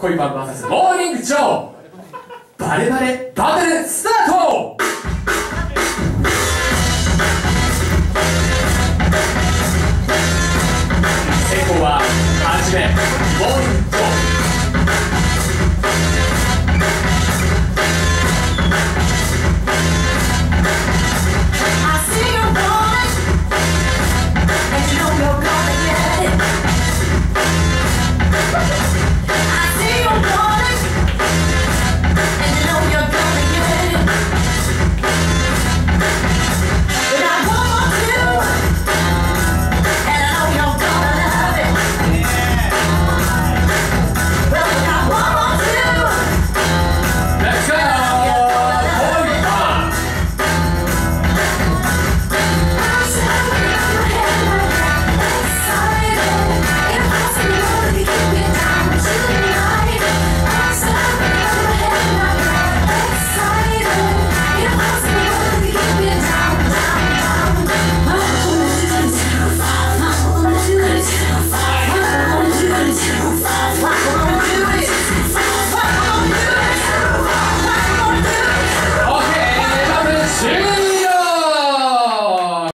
恋パン VS モーニングジョー。バレバレバトルスタート。成功は初めモーニング